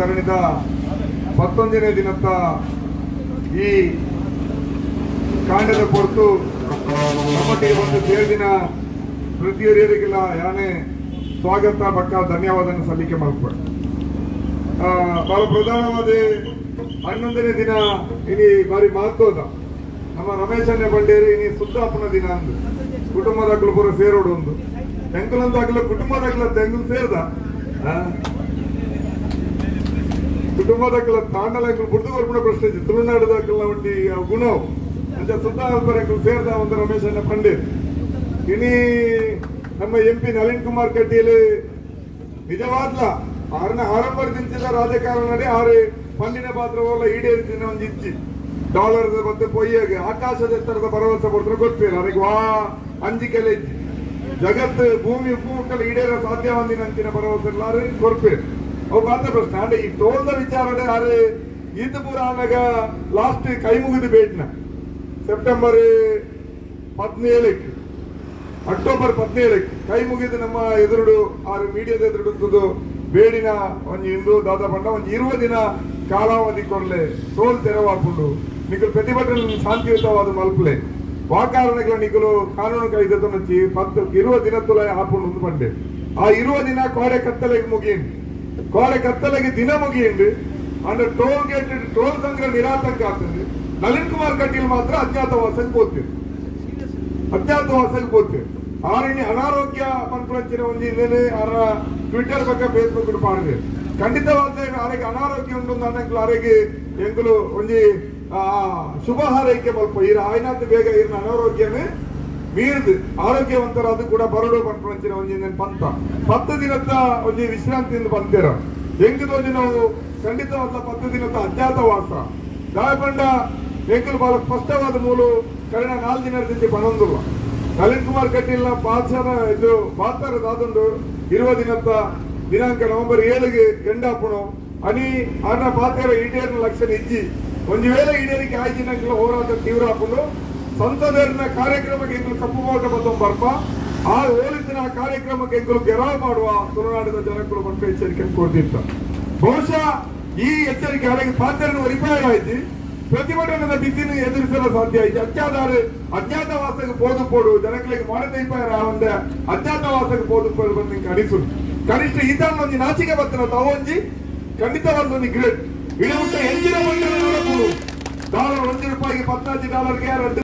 ಸರಣಿದ ಮತ್ತೊಂದನೇ ದಿನದ ಈ ಕಾಂಡದ ಹೊರತು ನಮಗೆ ಒಂದು ಸೇರಿದಿನ ಪ್ರತಿಯೊರಿಯರಿಗೆಲ್ಲ ಯಾನೇ ಸ್ವಾಗತ ಪಕ್ಕ ಧನ್ಯವಾದ ಸಲ್ಲಿಕೆ ಆ, ಬಹಳ ಪ್ರಧಾನವಾದ ಹನ್ನೊಂದನೇ ದಿನ ಇನಿ ಬಾರಿ ಮಹತ್ವದ. ನಮ್ಮ ರಮೇಶಣ್ಣ ಬಂಡೇರಿ ಇನಿ ಸುತ್ತಾಪನ ದಿನ ಅಂದು. ಕುಟುಂಬದಾಗ್ಲು ಪೂರ ಸೇರೋಡು ಒಂದು ಎಂಕುಲಂದಾಗ್ಲ ಕುಟುಂಬದಾಗ್ಲ ತೆಂಗುಲು ಸೇರ್ದ. ಆ? దగ్గర తాండలకు ಬರ್ಪುಣ ಪ್ರಶ್ನೆ ಇತ್ತು. ತುಳುನಾಡದಾಗ್ಲ ಒಂಟಿ ಗುಣ ಅಂತ ಸುದ್ದ ಅಲ್ಪರಂಗ್ಲು ಸೇರ್ದ ಒಂದು ರಮೇಶಣ್ಣ ಪಂಡೇರಿ ಇನಿ ನಮ್ಮ ಎಂ ಪಿ ನಳಿನ್ ಕುಮಾರ್ ಕಟೀಲ್ ನಿಜವಾದ್ಲ ಆರನ ಆರಂಭದಿಂಚಿದ ರಾಜಕಾರಣನೇ ಆರು ಪಂಡಿನ ಪಾತ್ರವಲ್ಲ ಈಡೇರಿಸಿನ ಒಂದು ಇಚ್ಚಿ. ಡಾಲರ್ ಮತ್ತೆ ಪೊಯ್ಯಗೆ, ಆಕಾಶದ ಎತ್ತರದ ಭರವಸೆ ಕೊಡ್ತಾರೆ ಗೊತ್ತಿಲ್ಲ. ಅದಕ್ಕೆ ವಾ ಅಂಜಿಕೆಲೆ ಇಜ್ಜಿ ಜಗತ್ತು ಭೂಮಿ ಮುಟ್ಟಲು ಈಡೇರ ಸಾಧ್ಯವಂದಿನ ಅಂಚಿನ ಭರವಸೆ ಎಲ್ಲಾರು ಅವು ಮಾತ್ರ ಪ್ರಶ್ನೆ. ಅಂದ್ರೆ ಈ ಟೋಲ್ದ ವಿಚಾರಣೆ ಈತ ಪೂರ ಆನಾಗ ಲಾಸ್ಟ್ ಕೈ ಮುಗಿದು ಬೇಟ್ನ ಸೆಪ್ಟೆಂಬರ್ ಹದಿನೇಳಕ್ಕೆ ಅಕ್ಟೋಬರ್ ಹದಿನೇಳಕ್ಕೆ ಕೈ ಮುಗಿದು ನಮ್ಮ ಎದುರುಡು, ಆರು ಮೀಡಿಯಾದ ಎದುರುಡುತ್ತದು ಬೇಡಿನ ಒಂದು ಇಂದು ದಾದ ಬಣ್ಣ ಒಂದು ಇರುವ ದಿನ ಕಾಲಾವಧಿ ಕೊಡಲೆ ಟೋಲ್ ತೆರವಾಕೊಂಡು ನಿಖಲು ಪ್ರತಿಭಟನೆ ಶಾಂತಿಯುತವಾದ ಮಲ್ಪಲೆ. ವಾಕಾರಣಗಳ ನಿಖಲು ಕಾನೂನು ಕಾಯ್ದೆ ನಚ್ಚಿ ಪತ್ತು, ಇರುವ ದಿನ ತುಲ ಹಾಕೊಂಡು ಬಂಡೆ ಆ ಇರುವ ದಿನ ಕೋಡೆ ಕತ್ತಲೆಗೆ ಮುಗಿಯಿಂದ ಕತ್ತಲೆಗೆ ದಿನ ಮುಗಿಯಿಂದ ಅಂದ್ರೆ ಟೋಲ್ ಗೇಟ್ ಟೋಲ್ ಸಂಗ್ರಹ ನಿರಾತಂಕ ಆಗ್ತದೆ. ನಳಿನ್ ಕುಮಾರ್ ಕಟೀಲ್ ಮಾತ್ರ ಅಜ್ಞಾತವಾಸಕ್ಕೆ ಹೋಗ್ತಿದ್ರು ಅಜ್ಞಾತವಾಸಕ್ಕೆ ಹೋಗ್ತೇವೆ. ಆರಿನಿ ಅನಾರೋಗ್ಯ ಮನ್ಪುಳಂಚಿನ ಒಂದು ಹಿನ್ನೆಲೆ ಅವರ ಟ್ವಿಟರ್ ಬಗ್ಗೆ ಫೇಸ್ಬುಕ್ ಮಾಡಿದೆ. ಖಂಡಿತವಾದ ಅವರಿಗೆ ಅನಾರೋಗ್ಯ ಉಂಟು ಅನ್ನಕ್ಕೆ ಆರೆಗೆ ಎಂಕುಲು ಒಂಜಿ ಆ, ಶುಭ ಹಾರೈಕೆ ಮಲ್ಪ. ಇರ ಆಯ್ನಾತ್ ಬೇಗ ಇರ್ನ ಅನಾರೋಗ್ಯನೇ ಮೀರ್ದು. ಆರೋಗ್ಯವಂತರಾದ ಕೂಡ ಬರಡು ಪಂಪಿನ ಒಂಜಿ ಪಂತ ಪತ್ತು ದಿನದ ಒಂಜಿ ವಿಶ್ರಾಂತಿಯಿಂದ ಬಂತೀರ? ಹೆಂಗದೊಂದು ನಾವು? ಖಂಡಿತವಾದ ಪತ್ತು ದಿನದ ಅಜ್ಞಾತವಾಸ. ಗಾಯಪಂಡ ಹೆಂಗಲು ಬಹಳ ಸ್ಪಷ್ಟವಾದ ಮೂಲ. ಕಳೆದ ನಾಲ್ಕು ದಿನದಿಂದ ಬಂದಿಲ್ಲ ನಳಿನ್ ಕುಮಾರ್ ಕಟೀಲ್ನ ಪಾಸನ ಇದು ಪಾತ್ರ ದಾದೊಂದು ಇರುವ ದಿನದ ದಿನಾಂಕ ನವೆಂಬರ್ ಏಳಿಗೆ ಎಂಡಾಪುಣು ಅನಿ ಆನ ಪಾತ್ರ ಈಡೇರಿನ ಲಕ್ಷಣ ಇಜ್ಜಿ. ಒಂದು ವೇಳೆ ಈಡೇರಿಕೆ ಆಯ್ಜಿನಂಕಲ ಹೋರಾಟ ತೀವ್ರ ಹಾಕೊಂಡು ಸಂಸದರಿನ ಕಾರ್ಯಕ್ರಮಕ್ಕೆ ಇಂದು ಕಪ್ಪು ಬಾವುಟ ಮತ್ತು ಬರ್ಪ. ಆ ಹೋಲಿಸಿನ ಕಾರ್ಯಕ್ರಮಕ್ಕೆ ಇಂದು ಗೆರಾವ್ ಮಾಡುವ ತುಳುನಾಡಿನ ಜನಗಳು ಮತ್ತೆ ಎಚ್ಚರಿಕೆ ಕೊಡ್ತಿತ್ತ. ಬಹುಶಃ ಈ ಎಚ್ಚರಿಕೆ ಅವರಿಗೆ ಪಾತ್ರನ ರಿಪೇರ್ ಆಯ್ತು ಪ್ರತಿಭಟನೆಯ ಬಿಸಿನ ಎದುರಿಸಲು ಸಾಧ್ಯ ಆಯ್ತು. ಅತ್ಯಾಧಾರ ಅಜ್ಞಾತವಾಸಕ್ಕೆ ಪೋದು ಪೋಡು ಜನಗಳಿಗೆ ಮಾಡದೈಪಾರ ಒಂದ. ಅಜ್ಞಾತವಾಸಕ್ಕೆ ಪೋದು ಪೋಡು ಬಂದು ಕಡಿಸು ಕನಿಷ್ಠ ಇದನ್ನು ಒಂದು ನಾಚಿಕೆ ಬರ್ತನ ತಾವೊಂಜಿ ಖಂಡಿತವಾದ ಒಂದು ಗ್ರೇಟ್ ಇಡಮುಟ್ಟ ಹೆಚ್ಚಿನ ಡಾಲರ್ ಒಂದು ರೂಪಾಯಿಗೆ ಪದ್ನಾಲ್ಕು ಡಾಲರ್ಗೆ ಎರಡು